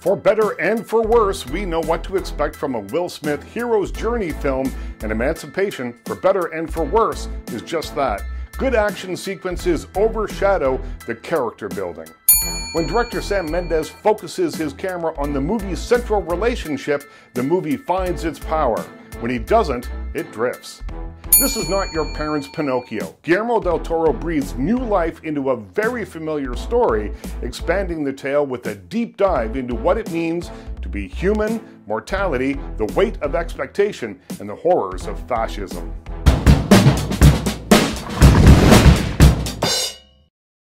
For better and for worse, we know what to expect from a Will Smith hero's journey film, and Emancipation, for better and for worse, is just that. Good action sequences overshadow the character building. When director Sam Mendes focuses his camera on the movie's central relationship, the movie finds its power. When he doesn't, it drifts. This is not your parents' Pinocchio. Guillermo del Toro breathes new life into a very familiar story, expanding the tale with a deep dive into what it means to be human, mortality, the weight of expectation, and the horrors of fascism.